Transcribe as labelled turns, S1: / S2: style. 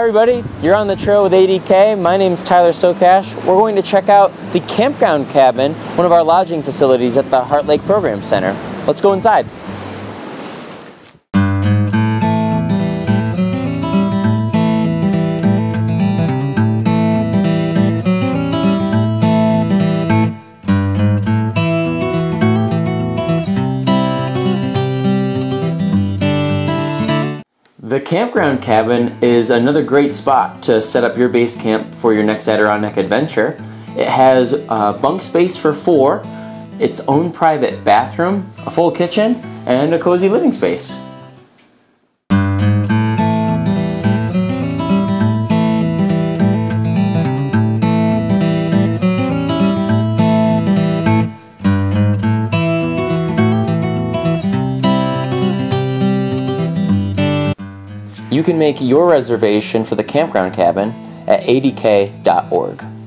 S1: Hi everybody, you're on the trail with ADK. My name is Tyler Sokash. We're going to check out the campground cabin, one of our lodging facilities at the Heart Lake Program Center. Let's go inside. The campground cabin is another great spot to set up your base camp for your next Adirondack adventure. It has a bunk space for four, its own private bathroom, a full kitchen, and a cozy living space. You can make your reservation for the campground cabin at adk.org.